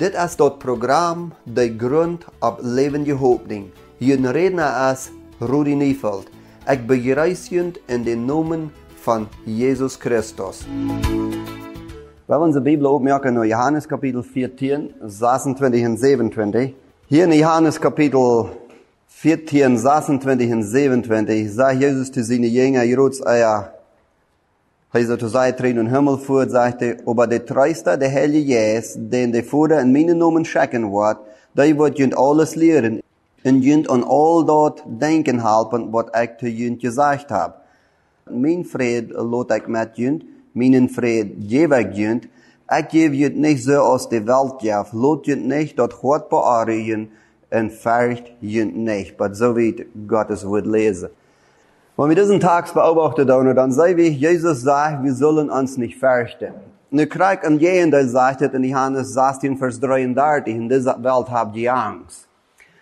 Dit is dat programma De Grond op Levende Hoopning. Je redner is Rudy Neefeld. Ik begrijp je in de noemen van Jezus Christus. We hebben de Bijbel opmerken in nou Johannes kapitel 14, 26 en 27. Hier in Johannes kapitel 14, 26 en 27 zegt Jezus te zijn jünger, Jeroz, hij zou zij treden in Himmel voert, zegt hij, aber de treiste, de heilige Jes, den de Vader in mijn namen schicken wordt, die wordt junt alles leren, en junt aan al dat denken helpen, wat ik te junt gezegd heb. Mijn vrede laat ik met junt, mijn vrede geef ik junt, ik geef junt niet zo als de wereld geeft, laat junt niet dat God beaarden, en vergt junt niet, maar zo weet Gottes woord lezen. Wenn wir diesen Tag beobachten, dann sehen wir, Jesus sagt, wir sollen uns nicht fürchten. Und ich krieg an jeden, der sagt in Johannes 16, Vers 33, in dieser Welt habt ihr Angst.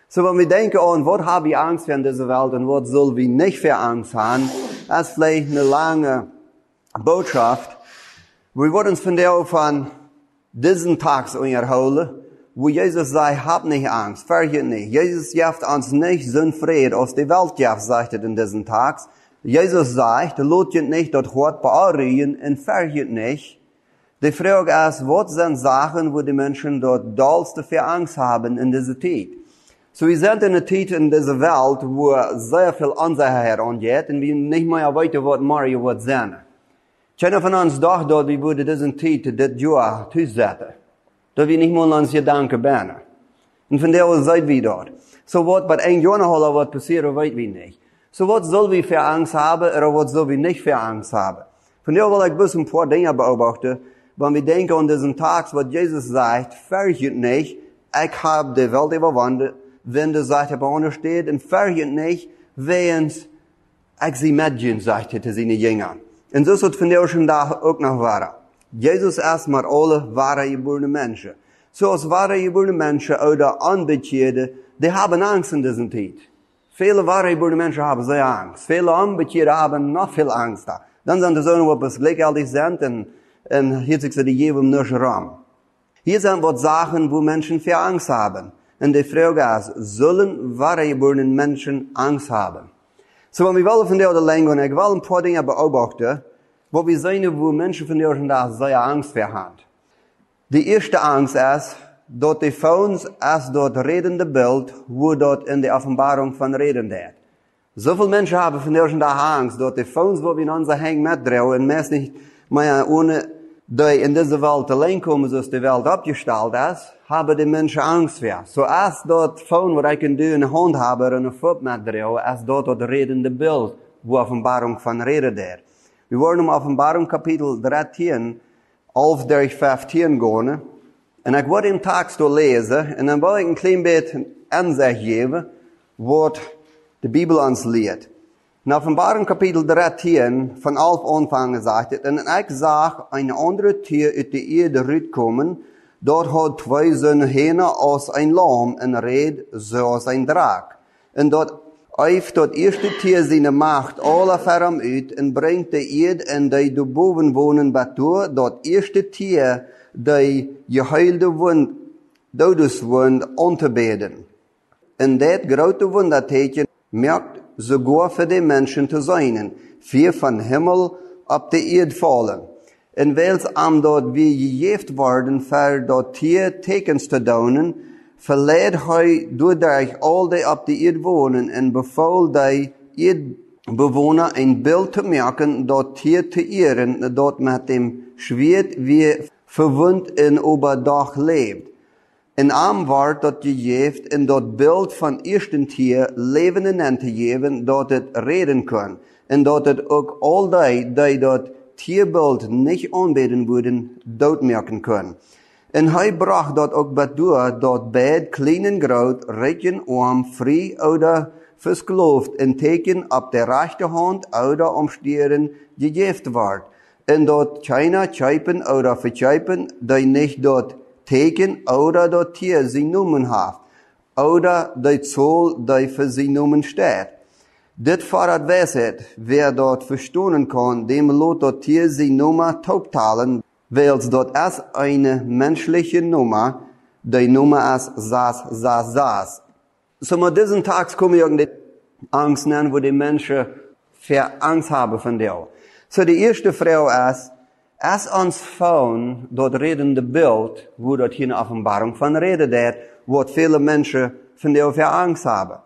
So, wenn wir denken, oh, und was habe ich Angst für in dieser Welt und was soll wir nicht für Angst haben, das ist vielleicht eine lange Botschaft. Wir wollen uns von der von diesen Tags unterholen, wo Jesus sagt, hab nicht Angst, fürchtet nicht. Jesus jaft uns nicht so ein Fried aus der Welt jaft, sagt er in diesen Tags. Jesus sagt, je nicht dort Gott bearbeiten und fürchtet nicht. Die Frage ist, was sind Sachen, wo die Menschen dort dollste für Angst haben in dieser Zeit? So, wir sind in einer Zeit in dieser Welt, wo sehr viel Unsicherheit angeht und wir nicht mehr weiter, was Mario wird sehen. Keiner von uns dachte dort, wie würde diesen Zeit, das Jahr, zusetzen we niet meer ons gedanken binnen. En van der zijn we dort. So wat bij een jaar holen wat passieren, weet we niet. So wat soll wir für Angst haben, oder was soll wir nicht für Angst haben? Von der will ich bisschen ein paar Dinge beobachten, wenn wir denken an diesen Tag, was Jesus sagt, fürchtet nicht, ich habe die Welt überwunden, wenn der Seite bei uns steht, und fürchtet nicht, während ich sie mitgehen, sagt er zu seinen Jüngern. Und so ist es von der schon da auch noch wahr. Jesus is maar alle ware geborene Menschen. Zoals ware geborene Menschen oder Anbekehrte, die haben Angst in dieser Zeit. Viele wahre geborene Menschen haben sehr Angst. Viele Anbekehrte haben noch viel Angst da. Dann sind die ob es gleichzeitig sind und, hier sich die geben nicht Raum. Hier sind was Sachen, wo Menschen viel Angst haben. Und die Frage ist, sollen wahre geborene Menschen Angst haben? So, wenn wir wollen von der Länge, und ich will ein paar Dinge beobachten, wo wir sehen, wo Menschen von der sehr Angst vor haben. Die erste Angst ist, dort die Phones als dort redende Bild, wo dort in der Offenbarung von reden wird. So viele Menschen haben von der Angst, dort die Phones, wo wir in unser Hang mitdrehen, und meist nicht mehr ohne die in diese Welt allein kommen, so ist die Welt abgestellt ist, haben die Menschen Angst vor. So als dort Phone, wo ich in der Hand habe, und eine Foto mitdrehen, als dort dort redende Bild, wo Offenbarung von reden wird. We worden om Offenbarung kapitel 13 auf der 15 gaan. En ik word een tekst doorlezen en dan wil ik een klein beetje aanzeg geven wat de Bijbel ons leert. In Offenbarung kapitel 13 van half aanvang gezegd het, en ik zag een andere Tier uit de Erde uitkomen, dort had twee zijn henen als een lam en reed zoals een draak. En dat Eif dat eerste tier zijn macht alle verm uit en brengt de eed en die de boven wonen batur dat eerste tier die geheilde wond, dodus wond te. En dat grote wonderteken merkt ze goed voor de menschen te zijn, vier van hemel op de eed vallen. En wels am dat wie geheft worden ver dat tier tekens te donen, verleed hij doordat al die op de eerd wonen en beval die eerdbewoner een beeld te maken dat hier te eeren, dat met dem Schwert wie verwund in Oberdach lebt. En arm wordt dat gegeven in dat beeld van eersten tier levenden en te geven, dat het reden kan. En dat het ook al die, die dat tierbeeld niet aanbeden worden, doodmerken kan. En hij bracht dat ook bedoor dat beid klein en groot, rijk en arm, vrij oder verskloofd, en teken op de rechterhand oder omsteren gegeven wordt. En dat keiner tjeipen oder vertjeipen, die nicht dat teken oder dat tier sie noemen heeft, oder die zool die für sie noemen steht. Dit fordert wijsheid, wer dort verstonen kan, dem lot dat tier sie noemen taubtalen, Weils dort ist eine menschliche Nummer, die Nummer ist saß, saß, saß. So mit diesen Tags kommen irgendwie Angst nennen, wo die Menschen für Angst haben von dir. So die erste Frau ist, als uns Frauen dort redende Bild, wo dort hier eine Offenbarung von redet, wo viele Menschen von dir für Angst haben.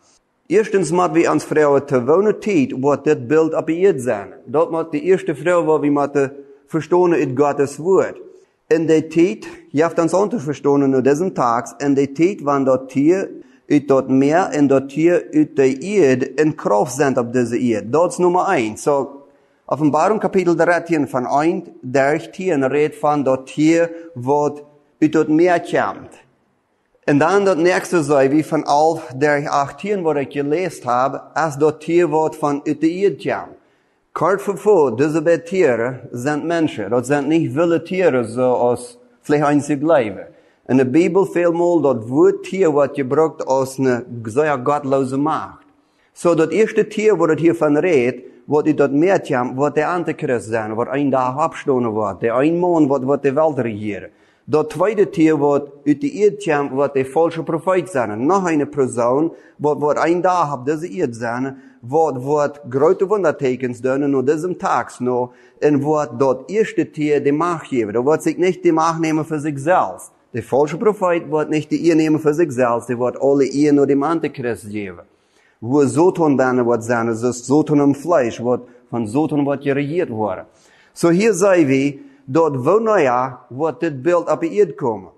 Erstens moet we ons vrouwen te wonen tijd wat dit beeld op je zijn. Dat moet de eerste vrouw wat we moeten verstaan uit Gottes woord. In de tijd, je hebt ons anders verstaan nu deze tags, in de tijd wanneer dat hier uit dat meer en dat hier uit de eerd in kracht zijn op deze eerd. Dat is nummer 1. So, Offenbarung kapitel 13 van 1, 13 redt van dat hier wat uit dat meer komt. En dan dat nächste zei, wie van al der 18 wat ik gelezen heb, als dat tier wordt van uit de eerd kwam. Kort voor deze bij tieren zijn mensen. Dat zijn niet wilde tieren zoals vielleicht einzig leven. In de Bibel veelmaal dat woord wat gebruikt als een zeer gottloze macht. So dat eerste tier wat het hiervan redt, wat u dat meer kwam, wat de antichrist zijn, wat een dag opstonen wordt, de een man wat, wat de welt regeren. Dat tweede tier wat uit de eerd kwam, wat de falsche profeet zijn. Nog een persoon, wat, wat een dag op deze eerd zijn, wat, wat grote wondertekens doen, nur diesem Tags noch, en wat dat eerste tier de macht geven. Dat wordt zich niet de macht nemen voor zichzelf. De falsche profeet wordt niet de eer nemen voor zichzelf, die wordt alle eer nur dem Antichrist geven. Wo Soton bijna wat zijn, is dus Soton im Fleisch, wat van Soton wordt geregiert worden. So hier zei we, dat wanneer wordt dit beeld op eerd komen.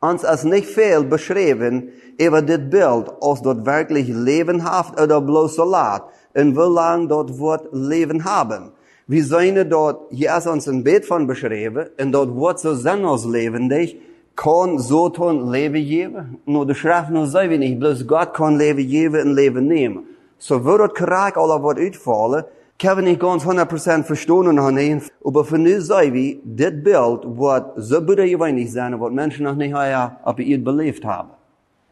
Ons is niet veel beschreven over dit beeld, als dat werkelijk leven heeft oder bloß salat. En wie lang dat wordt leven hebben. We zijn dat, hier is ons een beeld van beschreven, en dat wordt zo zijn als levendig, kan Soton leven geven. Nur de schrift nur zei we niet, bloß Gott kan leven geven en leven nemen. So wird dat kraak alle wat uitvallen, we niet ganz 100% verstaan nog niet. Aber voor nu zei we, dit beeld wat zo bereinig zijn, wat mensen nog niet op het beleefd hebben.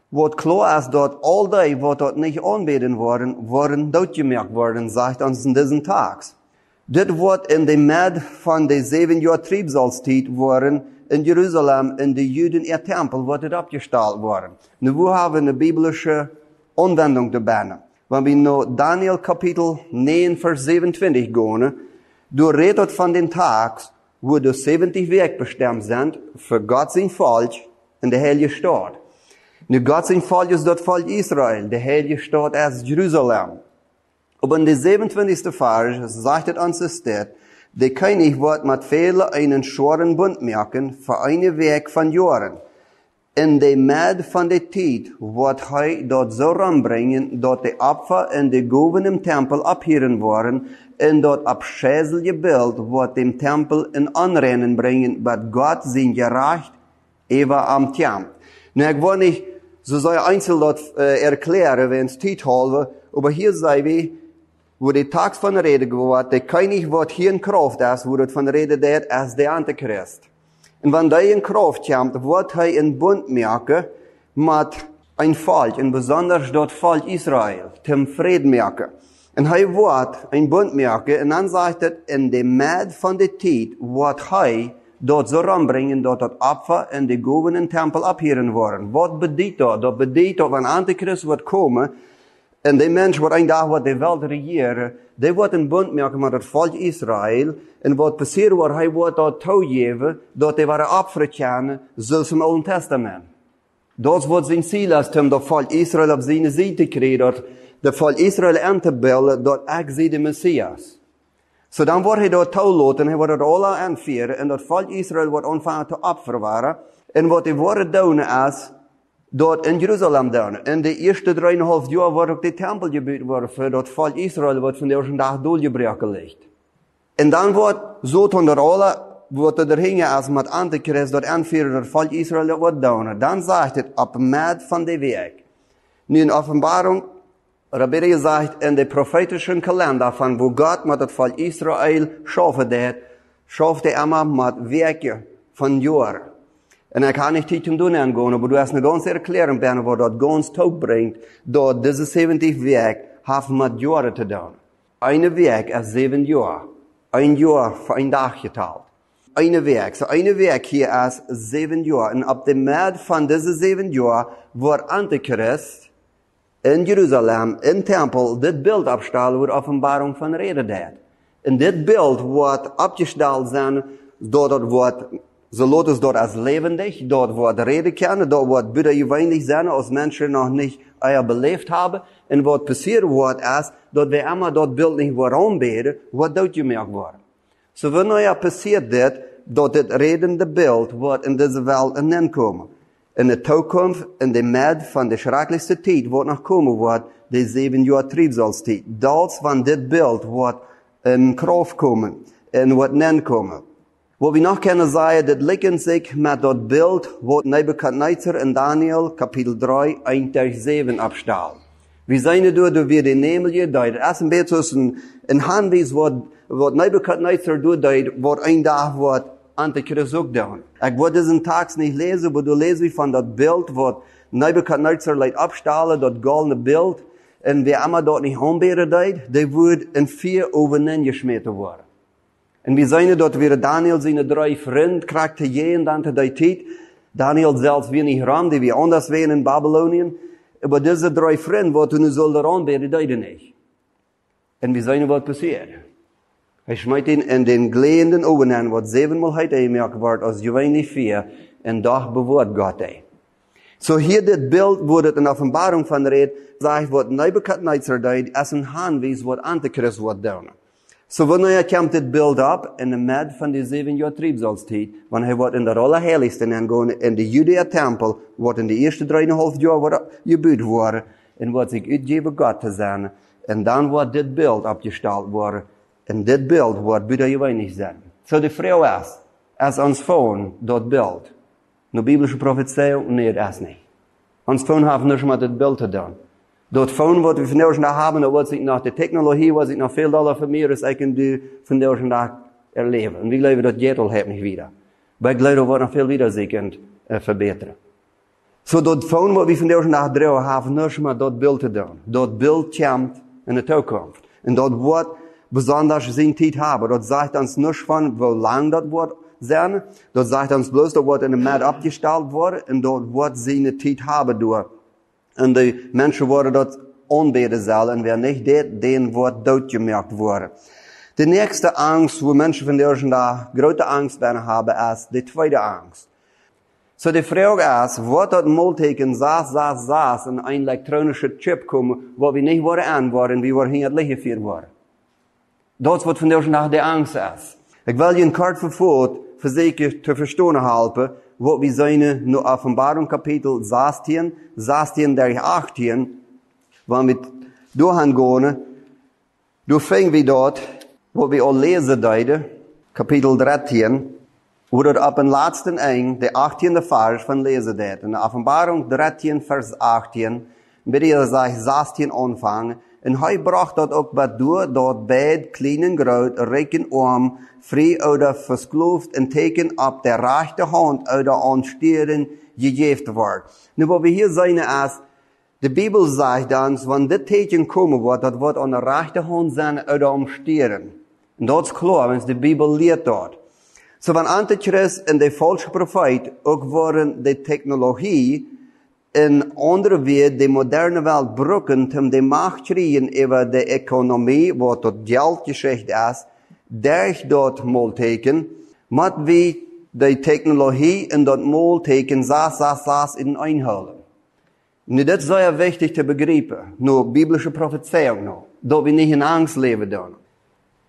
Wat klar ist, dat all die, wat dort nicht anbeten worden, worden doodgemerkt worden, sagt uns in diesen Tags. Dit wordt in de med van de zeven jaar triebsalstijd worden in Jeruzalem, in de Juden ihr Tempel, wordt het opgesteld worden. Nu, we hebben een biblische anwendung daarbij. Wenn wir naar Daniel kapitel 9, vers 27 gaan, du redet van den Tags, wo de 70 Werk bestimmt sind, für Gott sein Volk in der heilige Stadt. Nu Gott sein Volk ist dort Volk Israel, der heilige Stadt ist Jerusalem. Aber in der 27. Vers sagt es uns es steht, der König wird mit vielen einen schweren Bund merken für eine Weg von Jahren. In der Med von der Zeit wird er dort so ranbringen, dort die Opfer in die Goven im Tempel abhören worden, und dort abschäselige Bild wird dem Tempel in Anrennen bringen, wird Gott sein gerecht, ewa am Tjam. Nu, ich will nicht so soll einzeln dort äh, erklären, wenn es Zeit halbe, aber hier sei wie, wo die Tags von Rede geworden, der König wird hier in Kraft ist, wo das von Rede der als der Antichrist. Und wenn der in Kraft kommt, wird er in Bund merken mit ein Volk, und besonders dort Volk Israel, zum Frieden merken. Und er wird ein Bund merken, und dann sagt er, in dem Med von der Zeit wird er dort so ranbringen, dort das Opfer in die govenen Tempel abhören worden. Was bedeutet das? Das bedeutet, dass wenn Antichrist wird kommen, en die Mensch wordt een dag wat de Welt regeren, die wordt een bund maken met het volk Israël, en wat passeren wordt, hij wordt dat toegeven, dat die waren opverkennen, zoals im Oude Testament. Dat wordt zijn ziel als om dat volk Israël op zijn zijde krijgen, dat de volk Israël aan te bellen, dat ik zie de Messias. So dan wordt hij dat toelaten, hij wordt het alle aanvieren, en dat volk Israël wordt ontvangen te opverwaren, en wat hij wordt doen is, dort in Jerusalem doen. In de eerste drieënhalf jaar wordt ook de tempel gebouwd worden voor dat volk Israël wordt van de eerste dag doorgebroken ligt. En dan wordt zo tot de rolle, wordt er hingen als met Antichrist dat aanvieren dat volk Israël wordt doen. Dan zegt het op maat van de weg. Nu in Offenbarung, Rabbi sagt, in de prophetischen Kalender van wo Gott met het volk Israël schaffen deed, schafft hij immer met werken van jaren. En ik ga niet tijd om doen aangaan, maar du hast eine ganze Erklärung, Berne, wo dat ganz taub bringt, dat diese 70 Werk haben mit Jahre zu tun. Eine Werk ist sieben Jahre. Ein Jahr für ein Tag geteilt. eine Werk. So eine Werk hier als sieben Jahre. Und ab dem März von diesen sieben Jahren wird Antichrist in Jerusalem, im Tempel, dit Bild abstellen, wo Offenbarung von Rede. En dit Bild wordt abgestellt zijn, doordat wordt, Ze laten dort als levendig, dort wat reden kennen, dort wird je weinig sein, als mensen nog niet eier belebt hebben. En wat passiert wordt as, dort wir immer dort Bild nicht warum wat doet je merk worden. So wanneer nou euer passiert dit, dat het redende beeld wordt in deze wereld een inkomen. In de toekomst, in de med van de schrikkelijkste tijd, wordt nog komen wordt de zeven jaar triebsalstijd. Dat van dit beeld wordt in kracht komen en wat nen komen. Wo wir noch kennen, sei, dat liggen sich mit dort Bild, wo Nebuchadnezzar in Daniel, Kapitel 3, 1 durch 7 abstahl. Wie seine du, du wir den Nebel hier, da er essen wird, ist ein, ein Handwies, wo, wo Nebuchadnezzar du, da er, wo ein Dach, wo er Antichrist auch da. Ich wollte diesen Tag nicht lesen, aber du lese wie von dort Bild, wo Nebuchadnezzar leid abstahle, dort goldene Bild, und wer immer dort nicht hombeere deit, der wird in vier Ovenen geschmähte worden. En wie zijn dat weer Daniel zijn drie vriend krijgte je en dan te die tijd. Daniel zelfs weer niet raam, die we anders waren in Babylonië. Maar deze drie vriend wat hun zullen aanbidden, deden niet. En we zijn wat passiert? Hij smijt in en den gleenden ogen aan, wat zevenmaal hij merken wordt als Johannes vier En dag bewoord God hij. So hier dit beeld, wordt het een Offenbarung van redt, sagt, wat Nebuchadnezzar deed, als een haanwees wat Antichrist wordt doen. Så vad nya kämpet build up in the med från de sjuende state, when han var in det allra heligaste, när han going in the judea tempel, vad in de första tre och halvt år var gebud var, en vad sig utgiven Gud till sen, en dan var det bild uppgestalt var, en det bild var Buddha ju vänig sen. Så de frå us as ons phone dot bild. No biblische profetio, nee, das nicht. Ons phone haben nur schon mal das Bild gedaan. Doen. Dat phone wat we vandaag nog hebben, dat was ik nog de technologie, was ik nog veel dollar voor meer, als ik kan doen vandaag nog erleven. En we geloven dat geld al heeft niet weer. Maar ik geloof dat we nog veel weer zich uh, verbeteren. So dat phone wat we vandaag nog dragen, hebben niks met dat beeld te doen. Dat beeld komt in de toekomst. En dat wordt besonders zijn tijd hebben. Dat zegt ons niks van hoe lang dat wordt zijn. Dat zegt ons bloß, dat wordt in de maat opgesteld worden. En dat wordt zijn tijd hebben door. En de mensen worden dat onbeden zal en wer niet deed, den wordt doodgemerkt worden. De nächste angst, wo mensen van deze dag grote angst bij hebben, is de tweede angst. So de vraag is, wordt dat molteken saas, saas, saas in een elektronische chip komen, wat we niet worden antwoorden, wie worden het licht gevierd worden? Dat wordt van deze dag de angst is. Ik wil je een kort vervoerd, verzekerd te verstoren helpen, wo wir seine nur Offenbarung Kapitel 16, 16 durch 18, wenn wir durchgehen, du fängen wir dort, wo wir auch lesen deiden, Kapitel 13, wo dort ab den letzten Eng, der 18. Vers von lesen dat. In der Offenbarung 13, Vers 18, mit ihr sagt 16 anfangen, en hij bracht dat ook wat door, dat beid, klein en groot, arm, vrij oder verskloofd, en teken op de rechte hand oder aansteren gegeven wordt. Nu wat we hier zien is, de Bibel zegt dan, wanneer dit teken komen wordt, dat wordt aan de rechte hand zijn oder aansteren. En dat is klaar, want de Bibel leert dat. So van Antichrist en de falsche profeet ook worden de technologie in andere we de moderne wereld brokken, om de macht kriegen over de economie, wat tot geld geschicht is, derg dat molteken, mat wie de technologie in dat molteken saas, saas, saas in einhalen. Nu, dat is zeer wichtig te begrijpen. Nu, biblische profetieën nog. Dat we niet in angst leven dan.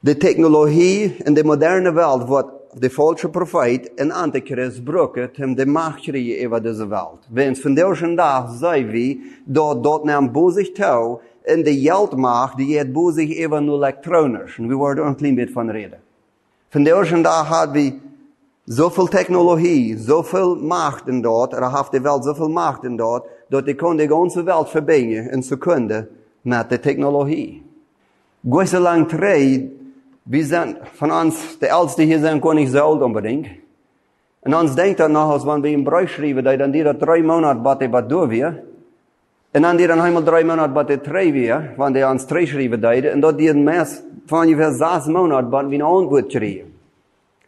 De technologie in de moderne wereld wordt de falsche Prophet en Antichrist brücken, um de Macht kriegen über diese Welt. Wenn von dieser Tag sei wie, dort, dort nahm bosig tau, in de Geldmacht, die het bosig über nur elektronisch. Und wir ein klein bisschen von reden. Von dieser Tag hat wir so viel Technologie, so viel Macht in dort, er hat die Welt so viel Macht in dort, dat die kon die ganze Welt verbinden in Sekunde mit der Technologie. Gott so lang trei, wir sind von uns, die Älteste hier sind gar nicht so alt unbedingt. Und uns denkt dann noch, als wenn wir im Bräuch schreiben, dass dann die da drei Monate bate was durch wir. Und dann die dann einmal drei Monate bate drei wir, wenn die uns drei schreiben, und dort die Mess von ungefähr sechs Monaten bate wie eine Antwort schreiben.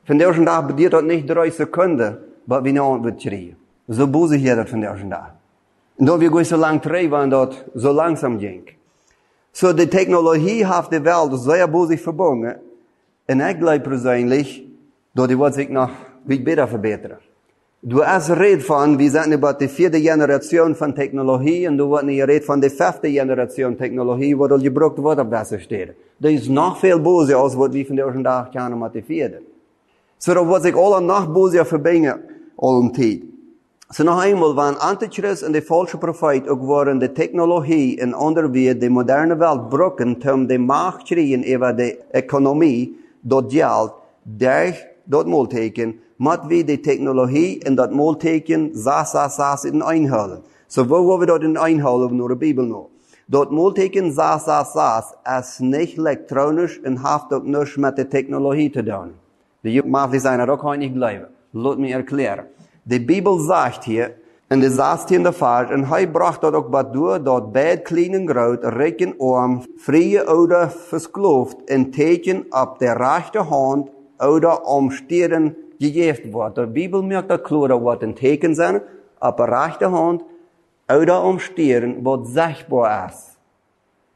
Von der Tag bedient das nicht drei Sekunden, was wir noch wird kriegen. So böse hier das von der Tag. Und da wir gehen so lang drei, weil dort so langsam ging. So die Technologie hat die Welt sehr böse verbunden. En ik blijf persoonlijk, dat die wat ik nog wat beter verbeteren. Du as red van, wie zijn über de vierde generatie van Technologie en du wat niet red van de vijfde generatie Technologie, wat al gebruikt wordt op deze steden. Dat is nog veel boze als wat wie van de dag kennen met de vierde. Zodat so, wat ik alle nog bozer verbingen, al een tijd. So, nog eenmaal, waren Antichrist en de falsche profeet ook worden. de technologie en onderweer de moderne wereld brokken, term de macht in krijgen de economie, dat geld door dat molteken, moet we de technologie en dat molteken zas, zas, zas in inhalen. Zo wo willen we dat in inhalen van de Bijbel nog. Dat molteken zas, zas, zas is niet elektronisch en haft ook niks met de technologie te doen. De die zijn er ook niet blijven. Laat me erklären. De Bijbel zegt hier, hier in der Fahrt, und er bracht dort auch was durch, dort Bett, kleinen Graut, Recken, Arm, frie oder verskloft, ein Teken ab der rechte Hand oder am Stirn gegeven wordt. De Bibel maakt dat klar wat een teken zijn, op de rechterhand, oder am Stirn, wat sichtbar ist.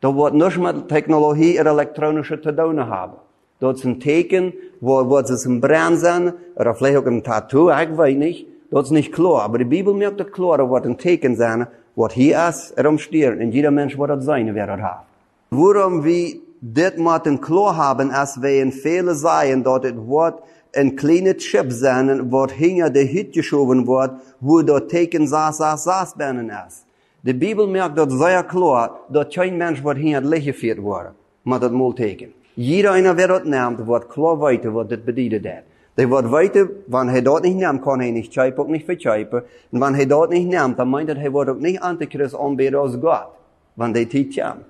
Da wird nicht mit Technologie oder elektronische zu tun haben. Dort ist ein Teken, wo, wo es ein Brand sein, oder vielleicht auch ein Tattoo, ich weiß nicht. Dort ist nicht klar. Aber die Bibel das klar, was ein Teken sein, was hier ist, er am Stirn. Und jeder Mensch wird das sein, wer das hat. Warum wir das mit klar haben, als wir in viele sagen, dort das Wort ein kleines Chip sein, wo hinter der Hütte geschoben wird, wo dort Teken saß, saß, saß binnen ist. Die Bibel merkt dort sehr klar, dass kein Mensch wird hinter Licht geführt worden, mit dem Multeken. Jeder einer, wer dort nimmt, wird klar weiter, was das bedeutet. Der wordt weiter, wann he dort nicht nimmt, kan hij nicht scheipen, ook nicht verscheipen. En wenn er dort nicht nimmt, dann meint dat er wird auch nicht Antichrist anbeten als Gott, wenn de tijd kommt.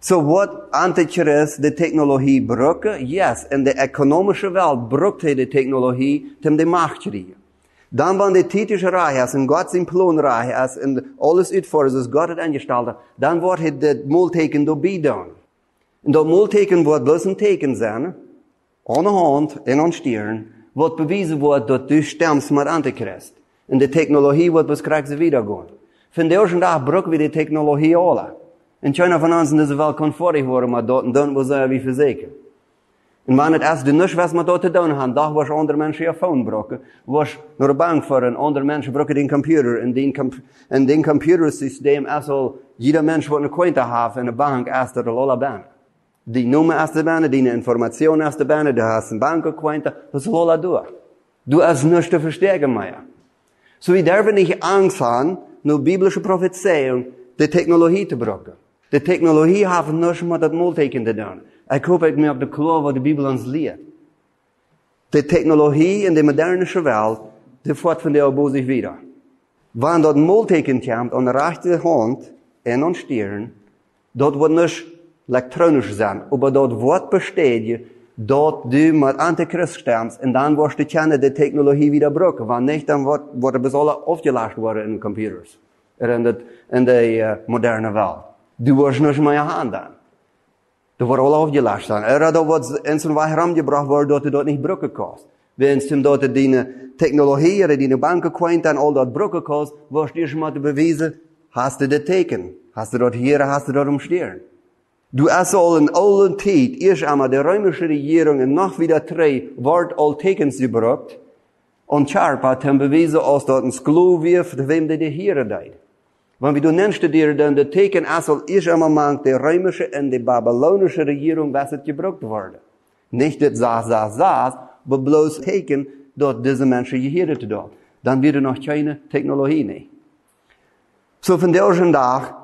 So wordt Antichrist de technologie gebruiken? Yes, in de economische wereld gebruikt hij de technologie om de macht te. Dan wanneer de tijd is in en God zijn plan reich is en alles uitvoert is God het ingesteld dan wordt het de multeken doorbij doen. En dat multeken wordt bloos een teken zijn, aan de hand en aan stieren, wat bewezen wordt dat du stermst met Antichrist. En de technologie wordt beschrijkt wieder gaan. Van de eerste dag gebruiken we de technologie alle. In China van ons is wel comfortig worden maar dat, en dan was er wie verzekerd. En wanneer het als de nus was ma dat te doen had, dan was andere mensen je phone brokken, was naar bang voor een andere mensen brokken den computer, en die, en die computersysteem als al jeder mens wat een kwinte heeft En de bank als er al bank di nome astebane, dine informazione astebane, de hast eine dat is lola du. Du hast nichts zu versterken. So wie dürfen nicht Angst aan nur biblische Prophezeiung, de Technologie te brengen. De Technologie heeft nichts met dat molteken te doen. Ik hoop ik mir op de kloof wat de Bibel ons lehrt. De Technologie in de moderne Welt, de fährt von der Obo sich wieder. Wann dort molteken kommt, an der rechte Hand, en on stieren, dort wird nichts elektronisch sein, aber dort Wort besteht, dort du mit Antichrist sternst, und dann wirst du kennen, die Technologie wieder brücken. Wenn nicht, dann wird, wird es alle aufgelöscht worden in den Computers, in der, in der äh, modernen Welt. Du wirst nicht mehr haben dann. Du wirst alle aufgelöscht sein. Er da wird in so weit herangebracht worden, dort du dort nicht brücken kannst. Wenn du dort deine Technologie oder deine Banken kommt, dann all dort brücken kannst, wirst du erstmal beweisen, hast du das Taken. Hast du dort hier, hast du dort umstehen. Du hast all in allen Zeit, erst einmal die römische Regierung und noch wieder drei, wort all Tekens gebracht, und Charp hat ihm bewiesen, als dort ein Sklo wirft, wem die hier deit. Want wie du nennst dir dann de teken assel is am Moment der römische und die babylonische Regierung, was het gebruikt wurde. Nicht das saß, saß, saß, aber bloß teken, dort diese Menschen gehört dort. Dann wird noch keine Technologie nicht. So von der Tag,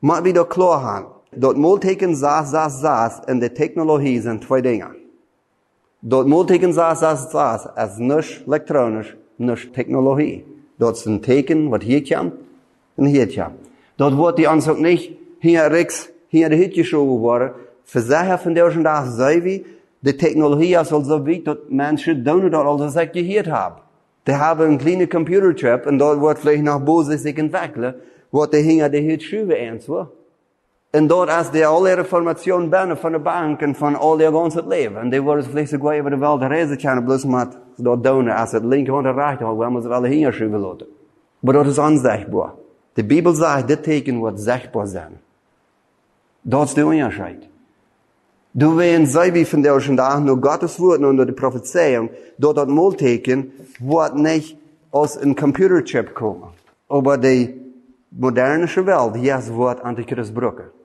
mal wieder klar haben. Dort Multeken saß, saß, saß, und die Technologie sind zwei Dinge. Dort Multeken saß, saß, saß, als nicht elektronisch, nicht Technologie. Dort sind Teken, was hier kommt, een hitje. Dat wordt die ons ook niet hier rechts, hier de hitje geschoben worden. Verzeker van deze dag zei we, de technologie is al zo weit dat mensen doen dat al dat gehoord hebben. Die hebben een kleine computerchip en dat wordt vielleicht nog boze zich ontwikkelen, wat de hinger de hit schuwen eens En dort als die alle Reformation binnen van de bank en van al die ganze leven. En die worden vliegen zo over de wereld reizen kunnen, bloß met dat doen als het linker en het rechter, waar we ze wel heen schrijven laten. Maar dat is onzichtbaar. De Bibel zegt, dit teken wordt zichtbaar zijn. Dat is de onderscheid. Du wen sei von der dag nur Gottes Wort und die Prophezeiung, dort dat Molteken wird nicht aus einem Computerchip kommen. Aber die modernische Welt, jetzt wird Antichrist brücken.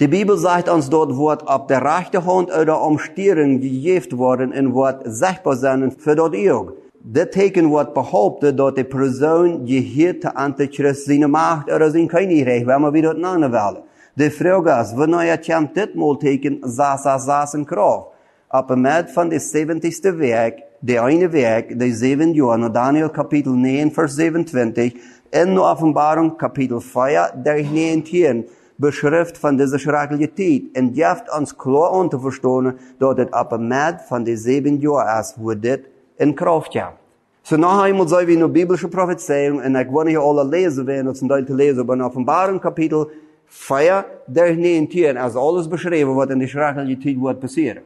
Die Bibel sagt uns dort, wird auf der rechten Hand oder am Stirn gegeben worden und wird sichtbar sein für dort auch. Das Teken wird behauptet, dass die Person gehört Antichrist seine Macht oder sein Königreich, wenn wir wieder aneinander wählen. Die Frage ist, wanneer komt dit molteken saß, saß, saß in Kraft? Op het moment van de 70ste week, de ene week, de zeven jaar, no Daniel kapitel 9, vers 27, en no Offenbarung kapitel 4, der 19, beschrift van deze schrikkelijke tijd. En geeft ons klaar om te verstaan dat het op het moment van de zeven jaar dit in kracht komt. So noch einmal sei wie eine biblische Prophezeiung, und ich wollte hier alle lesen, wenn es ein Teil lesen, aber in Offenbarung Kapitel 4, der 19, als alles beschreven wordt in de schrikkelijke tijd wordt passeren.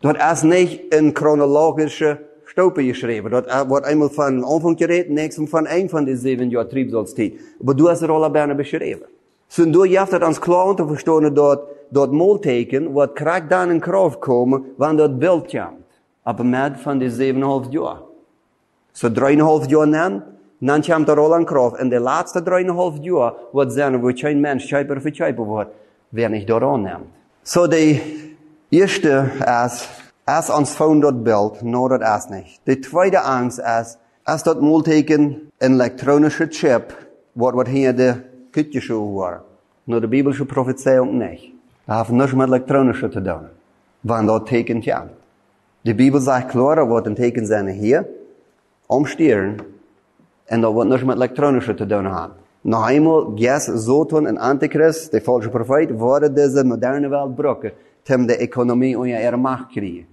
Dat is niet in chronologische stopen geschreven. Dat wordt eenmaal van Anfang geredet, nächstes van een van de zeven jaar triebsalstijd. Maar du hast het alle bijna beschreven. Het ons klaar om te verstaan dat dat molteken wat krijgt dan in kracht komen, wanneer dat beeld komt. Op een moment van de 7,5 jaar. So 3,5 jaar dan, dan komt er al aan kracht. En de laatste 3,5 jaar wordt zijn waar geen mens schijper voor schijper wordt, wer niet door aanneemt. So de eerste is, als ons van dat beeld, nou dat is niet. De tweede angst is, als dat molteken een elektronische chip, wordt wat hier de kitjeshoe wordt. Nou de biblische profetieung niet. Dat heeft niets met elektronische te doen. Want dat tekent ja. De Bibel zegt klaar, er wordt een teken zijn hier, omstieren, en dat wordt niets met elektronische te doen hebben. Nog eenmaal, Zoton en Antichrist, de falsche profeet, worden deze moderne wereld brokken, om de economie onder ihre macht krijgen.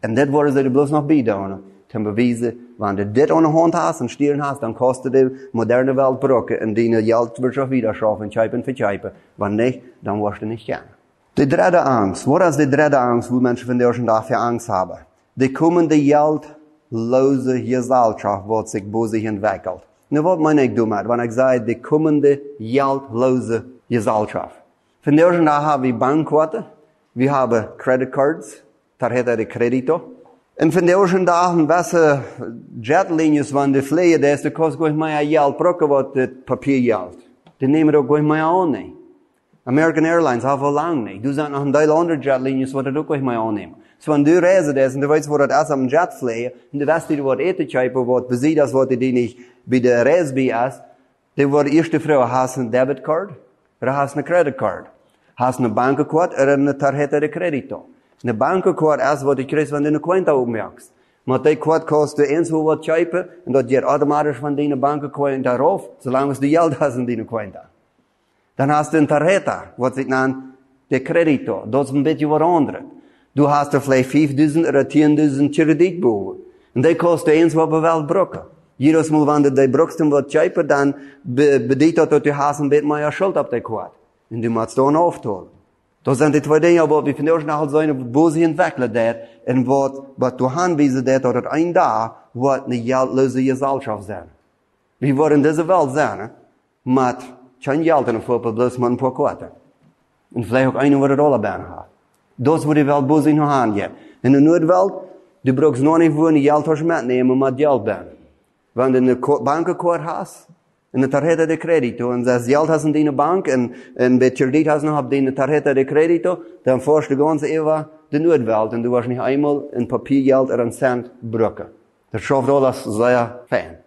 En dit worden ze er bloos nog bij doen, om bewijzen, Wanneer du dit an der Hand hast und Stirn hast, dann kostet du moderne Welt brücken, in die Geldwirtschaft wieder schaffen, Scheiben für Scheiben. Wenn nicht, dann wirst du nicht gern. Die dritte Angst. Was is die dritte Angst, wo Menschen von der Tag für Angst haben? Die kommende geldlose Gesellschaft, wordt sich bei sich entwickelt. Nu, wat nou, meen ik daarmee? Wanneer ik zei, de komende geldloze gezelschap. Vandaag hebben we bankwatten, we hebben creditcards, daar heet de credito. En van de oude dagen was er jetlinjes van de vleer, des de kost gooit mij aan jalt, brokke wat het papier jalt. De neemt ook gooit mij aan nee. American Airlines, af al lang nee. Du zijn nog een deel andere jetlinies wat het ook gooit mij aan neemt. Zo van de reizen des, en de weet wat het as am jet vleer, en de west die wat eten tjepen, wat bezied als wat die niet bij de reis bij as, de wat eerste vrouw haast een debit card, er haast een credit card. Haast een bankenkwad, er een tarjeta de credito. De? Eine Bankcard ist, was du kriegst, wenn du eine Quinte aufmerkst. Maar die kwart kostet eens hoe wat schijpen, en dat je automatisch van die bankencoin daarop, zolang es die geld hast in die Quinte. Dann hast du eine Tarjeta, was sich nennt, de Credito. Dat is een beetje wat andere. Du hast er vielleicht 5000 oder 10.000 Kreditbogen. Und die kosten eens wat we wel brokken. Jedes Mal, wenn du die brokst und wat schijpen, dann bedeutet das, du hast ein bisschen mehr Schuld auf die Quart. Und du musst dann aufteilen. Das sind die zwei Dinge, wo wir von der nachher sein, wo sie entwickelt hat, und was, was du anwiesen hat, dass ein da, wird eine geldlose Gesellschaft sein. Wir wollen diese Welt sein, mit kein Geld in der Vorbild, bloß mit ein paar Quarten. Und vielleicht auch einer, der alle Beine hat. Das wird die Welt bloß in Hand geben. In der Nordwelt, du brauchst noch nicht für ein Geld mitnehmen, mit Geld bein. Wenn du eine hast, en de tarjeta de credito, en das Geld hast in deiner Bank, en, en bei Kredit hast noch auf tarjeta de credito, dann fährst du ganz Eva de Nordwelt, und du hast nicht einmal ein Papiergeld oder ein Cent brücken. Das schafft alles sehr fein.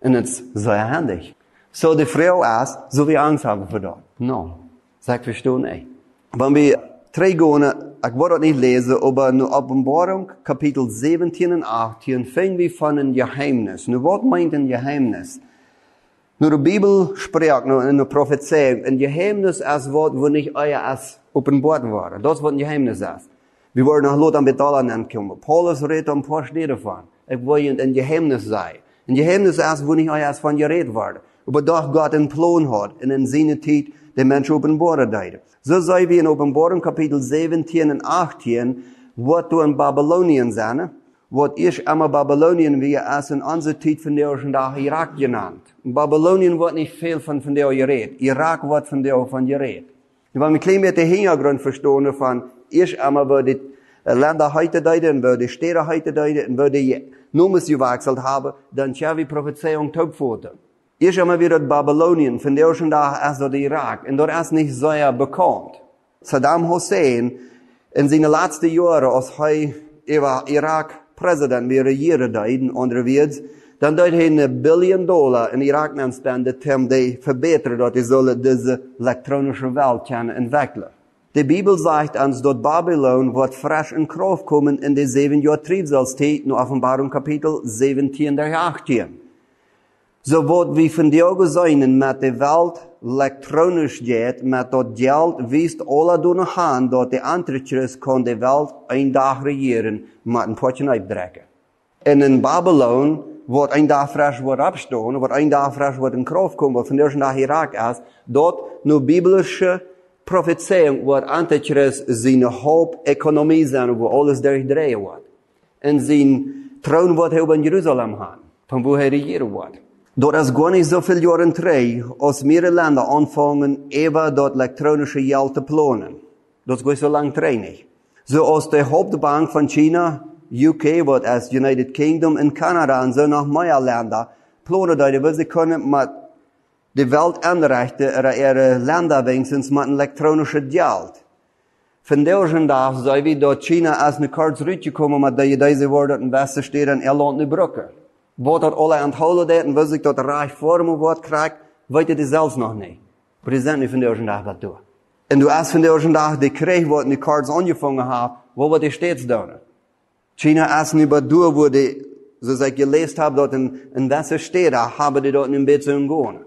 Und es ist sehr handig. So die Frau ist, so wie Angst haben für das. No. Sagt, verstehe nicht. Wenn wir drei gehen, ich wollte das nicht lesen, aber in der Offenbarung, Kapitel 17 und 18, fangen wir von einem Geheimnis. Nu, was meint ein Geheimnis? Nu, die Bibel spricht nu in der Prophezeiung, ein Geheimnis ist was, wo nicht euer als offenbart war. Das, was ein Geheimnis ist. Wir wollen nach Lot am Betalen ankommen. Paulus redet ein paar Stellen davon. Ich will ein Geheimnis sein. Ein Geheimnis ist, wo nicht euer von geredet wurde. Aber doch Gott einen Plan hat, und in seiner Zeit die Menschen offenbaren deiden. So sei wie in Offenbarung Kapitel 17 und 18, wat du in Babylonien zijn, wat is einmal Babylonien wie als in onze tijd van de dag Irak genannt. Babylonien wordt niet veel van van de gereed. Irak wordt van de van gereed. Wenn wir klein mit der Hintergrund verstehen von, erst einmal wo die Länder heute deuten, wo die Städte heute deuten, wo die Nummers gewechselt haben, dann schau wie Prophezeiung taubfoten. Erst einmal wird Babylonien, von der schon da erst der Irak, und dort ist nicht sehr bekannt. Saddam Hussein, in seinen letzten Jahren, als er über Irak Präsident, wie regieren deuten, unterwegs, dan deed hij een biljoen dollar in Irak aan spenden om te verbeteren dat hij zullen deze elektronische wereld kunnen ontwikkelen. De Bibel zegt ons dat Babylon wordt fresh in Kraft komen in de zeven jaar Triebselstijd, in Offenbarung Kapitel 17 der 18. So wat wie van von dir zijn, met de Welt elektronisch geht, met dat Geld, wisst alle durch die Hand, dass de andere kon de Welt ein dag regieren, een potje Pötchen abdrecken. En in Babylon wordt een dag fresh wordt opstaan, wordt een dag fresh wordt in kracht komen, wat van de eerste dag is, dat nu biblische profetieën wordt antichrist zijn hoop economie zijn, wo alles durchdrehen wordt. En zijn troon wordt heel in Jeruzalem gaan, van wo hij regieren wordt. Dat is gewoon niet zoveel jaren terug, als meerdere landen aanvangen even dat elektronische geld te plannen. Dat gewoon zo lang terug niet. Zoals de hoofdbank van China UK wordt als United Kingdom en Canada en zo nog meer landen plannen dat we ze kunnen met de wereld inrichten, er ihre Länder wenigstens mit elektronische Geld. Von dieser dag sei wie dort China als eine Karte zurückgekommen, mit der diese Worte im Westen steht an Irland eine Brücke. Wo dort alle entholen hat und wo sich dort reich Formen wird kriegt, weiß ihr selbst noch nicht. Aber die sind nicht von dieser dag was tun. Und du hast von dieser dag die Krieg, wo die Karten angefangen haben, wo wird die stets tun? China ist nicht durch, wo die, so ich gelesen habe, dort in, in Wasser steht, da haben die dort in Beziehung gehen.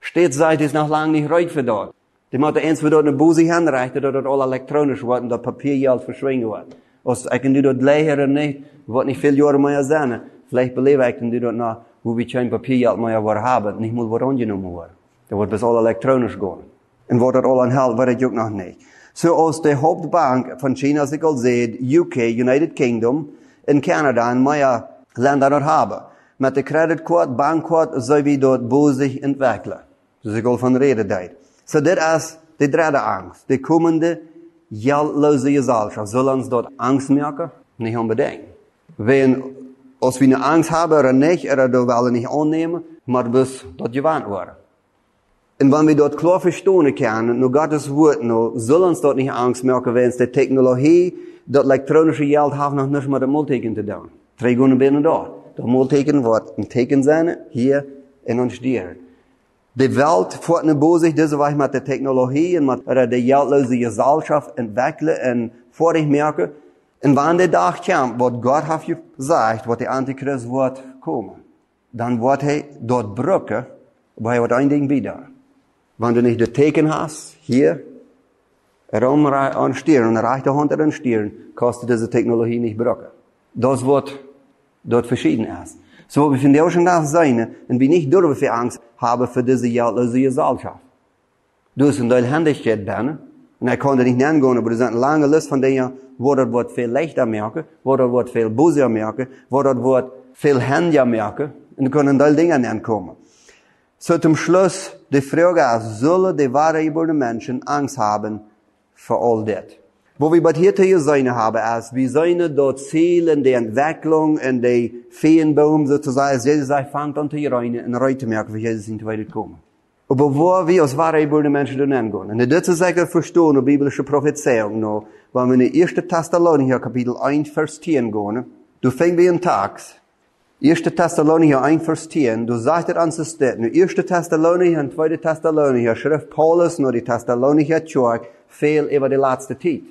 Steht seit ist noch lange nicht reich für dort. Die müssen eins für dort eine Busi hinreichen, dass dort all elektronisch wird und dort Papiergeld verschwingen wird. Als ich kann die dort lehren nicht, wird nicht viel Jahre mehr sein. Vielleicht belebe ich die dort noch, wo wir kein Papiergeld mehr haben, nicht mal was angenommen wird. Da wird bis all elektronisch gehen. Und wird dort all an Held, weiß ich auch noch nicht. So als de hoofdbank van China, als ik al zei, UK, United Kingdom, in Canada en meer landen dat hebben. Met de creditcard, bankkort, zou we dat boos zich ontwikkelen. Dus ik al van reden deed. So dit is de derde angst. De komende geldloze gezelschap. Zullen ons dat angst maken? Niet unbedingt. Wenn, als we eine Angst haben oder nicht, oder da wollen nicht annehmen, maar bis dat gewarnt worden. Und wenn wir dort klar verstehen können, nur Gottes Wort, nur soll uns dort nicht Angst machen, wenn es die Technologie, das elektronische Geld hat noch nicht mal das Multeken zu tun. Drei Gunnen binnen dort. Das Multeken wird ein Teken sein, hier in uns dir. Die Welt fährt eine Bosig, diese Weise mit der Technologie und mit der geldlose Gesellschaft entwickeln und vor ich merke, und wenn der Tag kommt, was Gott hat gesagt, was der Antichrist wird kommen, dann wird er dort brücken, weil er wird ein Ding wieder. Wenn du nicht das Teken hast, hier, Raum an Stirn, rechte Hand an Stirn, kostet diese Technologie nicht brücken. Das wird dort verschieden ist. So, wir finden auch schon das sein, und wir nicht dürfen für Angst haben für diese geldlose Gesellschaft. Du hast in dein Händigkeit und er konnte nicht nennen gehen, aber du sind eine lange Liste von Dingen, wo das wird viel leichter merken, wo das wird viel böser merken, wo das wird viel Händiger merken, und du können da Dinge nennen kommen. So zum Schluss, die Frage ist, sollen die geborenen Menschen Angst haben für all das? Wo wir bei hier zu sein haben, ist, wir sollen dort in der Entwicklung, in der Feenbaum sozusagen, Jesus sagt, fangt an zu reinen und reite merken, wie Jesus in die Welt kommen. Aber wo wir als wahre geborenen Menschen dann hingehen. Und das ist eigentlich verstehen, die biblische Prophezeiung noch, wenn wir in 1. Thessalonicher Kapitel 1, Vers 10 gehen, du fängst wie ein Tag, 1. Thessalonicher 1, Vers 10, du sagst es uns das, nu 1. Thessalonicher und 2. Thessalonicher, schrift Paulus, nur die Thessalonicher Kirche, viel über die letzte Zeit.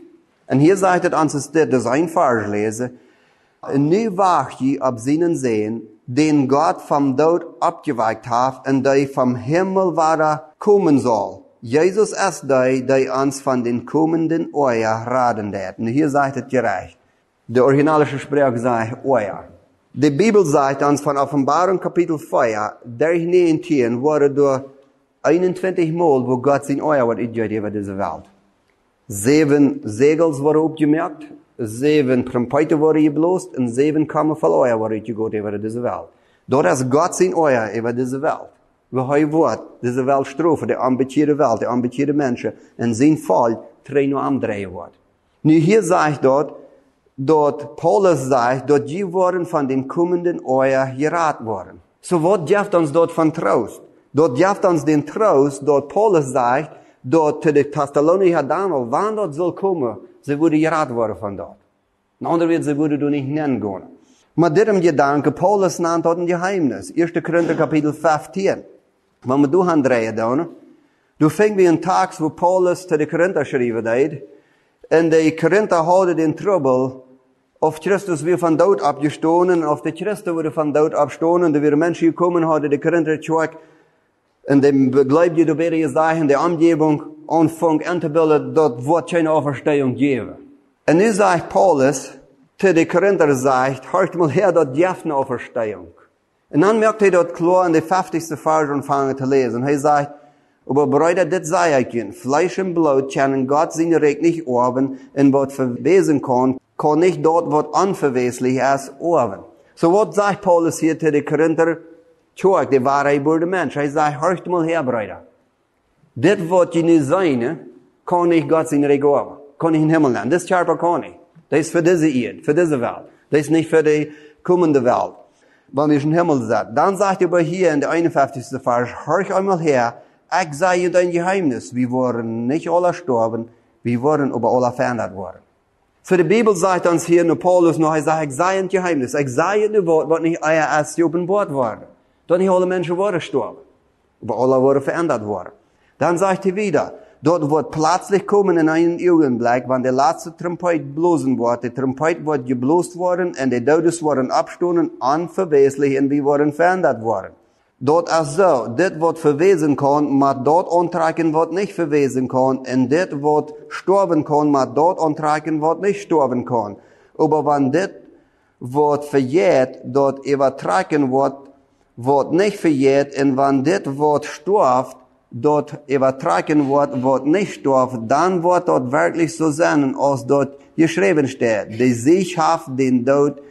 Und hier sagt es uns das, das ein Vers lese, und nu wacht je ab seinen sehen, den Gott vom Tod abgeweicht hat und der vom Himmel wieder kommen soll. Jesus ist der, der uns von den kommenden Euer raten wird. Und hier sagt es gerecht. Der originalische Sprache sagt Euer. Die Bibel sagt uns von Offenbarung Kapitel 4, der 19 wurde durch 21 Mal, wo Gott sein Euer wird über diese Welt. Zeven zegels worden opgemerkt, zeven prempoite worden geblost en zeven kamer van oja worden uitgegooid over deze wereld. als God zijn oja over deze wereld. We hebben woord, deze wereld strofen, de ambitieerde wereld, de ambitieerde mensen. En zijn val trainen aan draaien wordt. Nu hier zegt dat, dat Paulus zegt dat die worden van den komenden oja geraad worden. So wat geeft ons dat van troost? Dat geeft ons den troost dat Paulus zegt dat de Thessalonicher dan, wanneer dat zal komen, sie würde gerat worden von dort. In anderen Worten, sie würde du nicht nennen gehen. Maar dit een gedanke, Paulus naam tot een geheimnis. 1. Korinther kapitel 15. Wenn wir du drehen dann, du fing wie ein Tag, wo Paulus zu den Korinther schreiben deed, en die Korinther hadden den Trouble, of Christus weer van dood abgestonen, of de Christen worden van dood abgestonen, er weer mensen gekomen hadden, de Korinther tjoek, en de begeleid je de sagen, de omgeving aanvang aan te bilden, dat wordt geen overstehing geven. En nu zegt Paulus, zu den Korinther sagt, hört mal her, dort jeft eine Auferstehung. Und dann merkt er dort klar in der 50. Vers anfangen zu lesen. Er sagt, aber Brüder, das sei ich Ihnen. Fleisch und Blut können Gott sein Recht nicht orben, und was verwesen kann, kann nicht dort, was unverweslich ist, orben. So was sagt Paulus hier zu den Korinther? Tjoek, die Wahrheit wurde Mensch. Er sagt, hört mal her. Das, was je nu zijn, kann nicht Gott Recht orben. Kann nicht in Himmel nehmen. Das Körper kann nicht. Das ist für diese Erde, für diese Welt. Das ist nicht für die kommende Welt. Wenn wir schon Himmel sind. Dann sagt er aber hier in der 51. Vers, hör einmal her, ich sage dein Geheimnis. Wir wurden nicht alle gestorben, wir wurden aber alle verändert worden. Für die Bibel sagt uns hier nur Paulus noch, er sagt, ich sei ein Geheimnis. Ich sei ein Wort, was nicht euer erst Bord wurde. Doch nicht alle Menschen wurden gestorben. Aber alle wurden verändert worden. Dann sagt er wieder, Dort wird plötzlich kommen in einen Augenblick, wenn der letzte Trompet blosen wird, der Trompet wird geblost worden und die Todes worden abstoßen, unverweslich und wir worden verändert worden. Dort ist so, das wird verwesen kann, maar dort antrekken wird nicht verwesen kann, und das wird sterben kann, maar dort antrekken wird nicht sterben kann. Aber wenn das wird verjährt, dort übertragen wird, wird nicht verjährt, und wenn das wird stirbt, dort übertragen wird, wird nicht darf, dann wird dort wirklich so sein, als dort geschrieben steht, die sich hat den Tod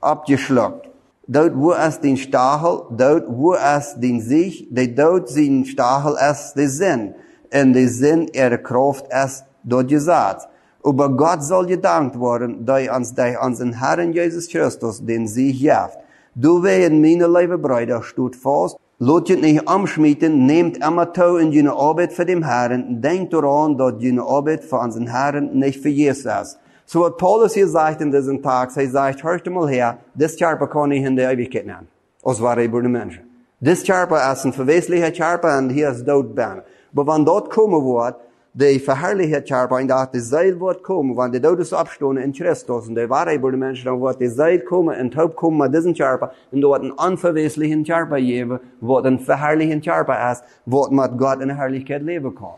abgeschluckt. Dort, wo es den Stachel, dort, wo es den sich, der Tod den Stachel ist, der Sinn. Und der Sinn, ihre Kraft ist dort gesagt. Aber Gott soll gedankt worden, da uns, da unseren Herrn Jesus Christus den Sieg jaft. Du we in meine Leibe Breider steht fast, Lot je niet amschmieten, neemt immer tau in je arbeid voor de Herrn, Denkt daran, dat je arbeid voor onze Herrn niet vergeet is. So wat Paulus hier sagt in diesen Tag, hij sagt, hört mal her, das Körper kann ich in der Ewigkeit nehmen. Als wahre Brüder Menschen. Das Körper ist ein verweslicher Körper und hier ist dort Ben. Aber wenn dort kommen wird, die verherrlichte Körper, in der das Seil wird kommen, wenn die Todes abstoßen in Christus, und die wahre die Menschen, dann wird die Seil kommen und Taub kommen mit diesem Körper, und dort einen unverweslichen Körper geben, wo ein verherrlichten Körper ist, wo mit Gott in Herrlichkeit leben kann.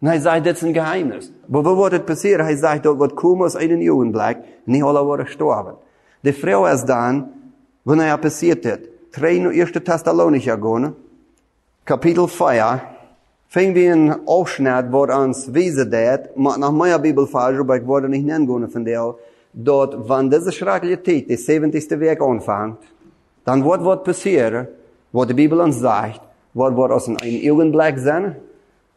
Und er sagt, das ist ein Geheimnis. Aber wo wird das passieren? Er sagt, dort wird kommen aus einem Augenblick, nicht alle werden gestorben. Die Frau ist dann, wenn er passiert ist, 3 1. Thessalonicher Kapitel 4, fing wir ein Aufschnitt, wo uns wiesen dat, nach meiner Bibelfase, aber ich wollte nicht nennen von der, dort, wenn diese schreckliche Zeit, die 70. Weg anfängt, dann wird was passieren, wo die Bibel uns sagt, wird wird aus einem Augenblick sein,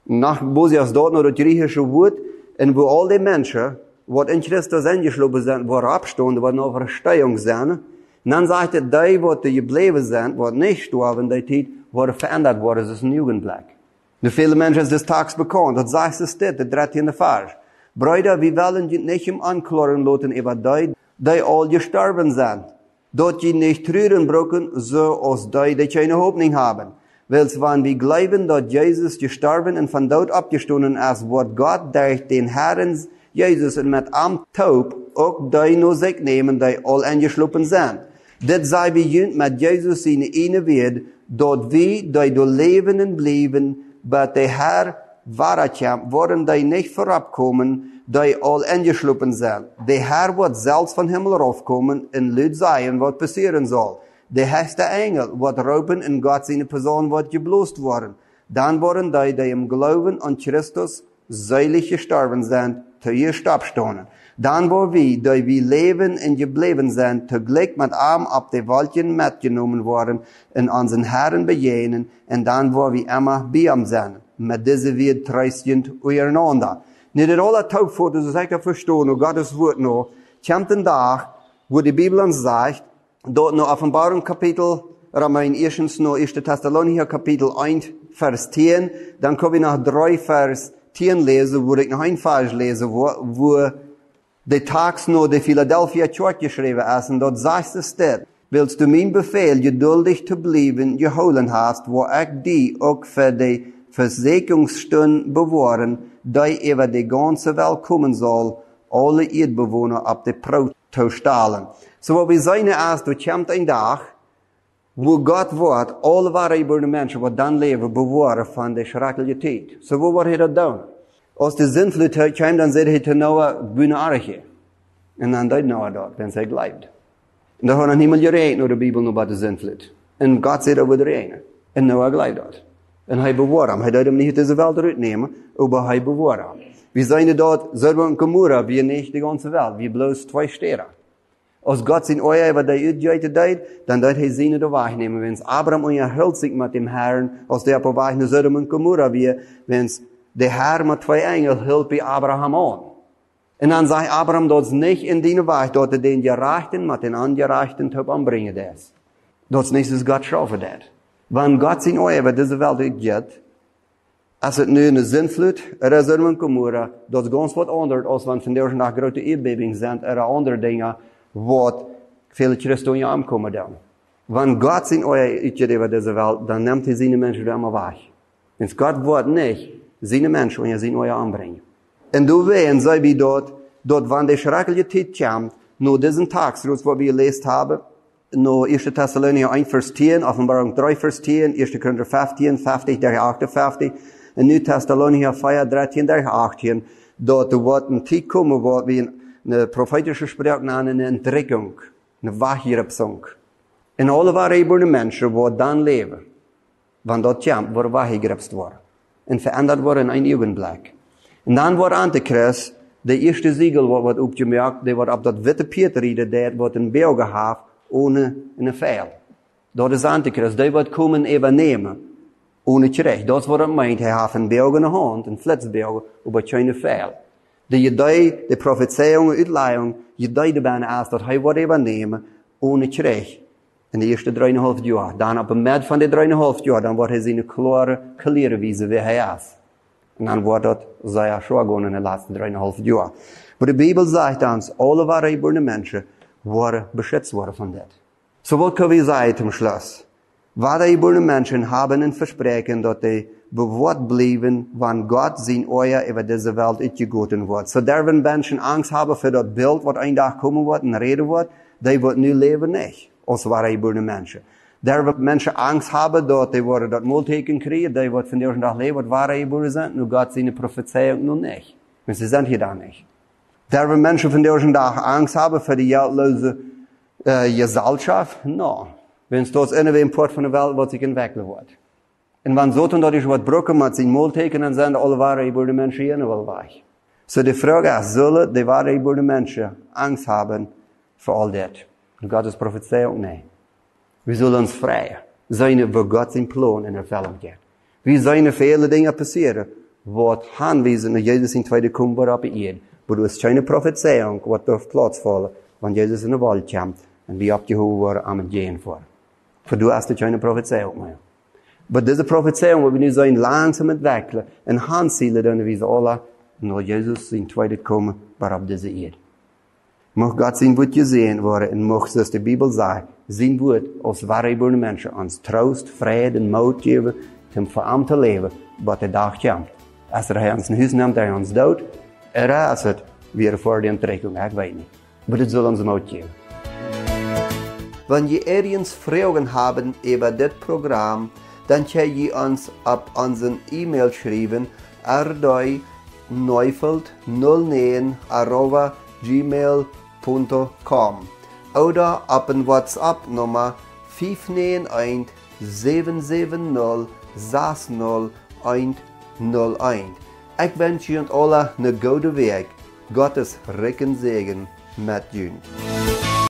nach, wo sie aus dort noch das griechische Wort, und wo all die Menschen, die in Christus eingeschlossen sind, wo abstunden, wo noch Verstehung sind, dann sagt er, die, die geblieben sind, die nicht sterben, die Zeit, wurde verändert worden, das ist ein Augenblick. Nu viele Menschen des Tags bekannt. Dat sagt es dit, de 13e Vers. Brüder, wir wollen nicht im Anklagen lassen über die, die all gestorben sind. Dort die nicht trüren brücken, so als die, die keine Hoffnung haben. Weils wann wir glauben, dass Jesus gestorben und von dort abgestoßen ist, wird Gott durch den Herrn Jesus und mit am Taub auch die nur sich nehmen, die all eingeschluppen sind. Das sei wie mit Jesus in eine Welt, dort wir, die du und bleiben, but de Herr Warachamp worden die nicht vorabkommen, die all eingeschluppen sind. Der Herr wird selbst von Himmel raufkommen und Lüd sagen, was passieren soll. Der heißte Engel wird raupen und Gott seine Person wird geblost worden. Dann waren die, die im Glauben an Christus seilig gestorben sind, zu ihr Stabstonen. Dan wo wie, door wie leven en gebleven zijn, tegelijk met arm op de wolken metgenomen worden in onze Herren bejenen, en dan wo wie immer bij hem zijn. Met deze weer treustend ueinander. Niet in alle taubvoeten, zo zeker verstaan, o Gottes woord Nou, komt een dag, wo die Bibel uns sagt, dort no Offenbarung Kapitel, Ramain erstens no de Thessalonicher Kapitel 1, Vers 10, dann kommen wir nach 3, Vers 10 lesen, wo ich noch ein Vers lesen, wo, wo de tags noch de Philadelphia Church ist, und dort es dort, willst du mein Befehl, geduldig zu bleiben, geholen hast, wo ich die auch für die Versägungsstunde bewahren, die über die ganze Welt kommen soll, alle Erdbewohner auf die Brot zu stahlen. So, wo wir sehen ist, du kommt ein Tag, wo Gott wird, alle waarheidsbare Menschen, die dann leben, bewahren von der schrecklichen Zeit. So, wo wird er das tun? Als de Sintflut kwam, dan zei hij te Noah, bühne Arche. En dan deed Noah dat, wenn hij gelebt. En dan had nog niemand gereed naar de Bibel, nog bij de Sintflut. En God zei dat we er En Noah gelebt dat. En hij bewaart hem. Hij deed hem niet deze Welt uitnemen, maar hij bewaart hem. Wir zijn dort, Sodom und Gomorra, wir nicht die ganze Welt, wir bloß zwei Städte. Als Gott sein Euer über die Utgeite deed, dann deed hij seine de wahrnehmen. Wenn's Abraham unterhält sich mit dem Herrn, als der auf Weg nach Sodom und Gomorra wir, wenn's de Herr met twee engel hielp bij Abraham aan. En dan zei Abraham dat niet in die weg, dat de den gerechten met den ongerechten top aanbrengen des. Dat is niet als God schaffen dat. Wanneer God zijn over deze wereld uitgeeft, als het nu een zinvloed, er is een Gomorra, dat is ganz wat anders als wanneer vandaag nach grote aardbevingen zijn, er zijn andere dingen wat veel christenen aankomen dan. Wanneer God zijn oor uitgeeft deze wereld, dan neemt hij zijn mensen allemaal weg. En God wordt niet, Menschen, wenn er sie in euer anbringen. Und du wehen, sei wie dort, dort, wann der schreckliche Zeit kommt, nur diesen Tag, so was wir gelesen haben, nur 1. Thessalonicher 1, Vers 10, Offenbarung 3, Vers 10, 1. Korinther 15, 50, der 58, und New Thessalonicher 4, 13, der 18, dort wird ein Zeit kommen, wo wir eine prophetische Sprache nennen, eine Entdeckung, eine Wachgerupsung. Und alle waren Menschen, die dann leben, wann dort kommt, wo wachgerupst worden en veranderd worden in een Augenblick. En dan wordt Antichrist, de eerste Siegel wordt opgemerkt, die wordt op dat witte Pieterriede, der wordt een gehaald, ohne een Fehl. Dat is Antichrist, die wordt komen übernehmen, ohne Recht. Dat wordt meint, hij heeft een Berg in de hand, een Flitzberg, aber keine Fehl. De Judei, de Prophezeiung, Uitleidung, Judei de bijna als dat hij wordt übernehmen, ohne Recht in de eerste drieënhalf jaar. Dan op het midden van de drieënhalf jaar, dan wordt hij zijn klare kleren wijzen wie hij is. En dan wordt dat zeer schoon in de laatste drieënhalf jaar. Maar de Bijbel zegt ons, alle waarheidbare mensen worden beschützt worden van dit. So wat kunnen we zeggen zum Schluss? Waarheidbare mensen hebben een verspreken dat hij bewaard blijven, wanneer God zijn oor over deze wereld uitgegoten wordt. So derven mensen angst hebben voor dat beeld wat een dag komen wordt en reden wordt, die wordt nu leven niet als waarheidbare mensen. Daar wat mensen angst hebben dat die worden dat multeken krijgen, die wordt van de dag leven wat waarheidbare zijn, nu gaat zijn profetieën nog niet. Maar ze zijn hier dan niet. Daar wat mensen van de dag angst hebben voor die geldloze uh, gezelschap, no. Wenn es dort in een Port van de wereld wat zich entwickelen wordt. En wanneer zo dat is wat brokken met zijn multeken, dan zijn alle waarheidbare mensen hier wel weg. So die vraag is, zullen de waarheidbare mensen angst hebben voor al dit? Gottes Prophezeiung? Nein. Wir sollen uns freien. Sein, wo Gott sein Plan in Erfüllung geht. Wie seine viele Dinge passieren, wat aanwijzen dat Jezus in tweede komt op de eerd. Maar er is geen Prophezeiung, wat auf Platz fallen, wenn Jesus in de Wald kommt und wir abgehoben worden am Gehen vor. Für du hast keine Prophezeiung mehr. Aber diese wir nu zijn langsam entwickeln, en handzielen dann wie sie alle, nur Jesus in tweede kommen, war auf diese Erde. Mocht Gott zijn Wort gesehen worden en mocht zoals die Bibel sagen, zijn woord als wahre Menschen uns Trost, Frieden, Mut geben, zum verarmten Leben, wat der Tag kommt. Als hij ons in Haus nimmt, er uns dood, er is het er vor der Entdeckung, ich weiß nicht. Aber das soll uns Mut geben. Wenn ihr irgendwelche Fragen haben über dit Programm, dann kan je uns ab onze E-Mail schrijven: ardoi neufeld 09 www.ccc.com oder ab ein WhatsApp Nummer 591 770 60 0101. Ik wens jullie alle een goede week. Gottes Segen met jullie.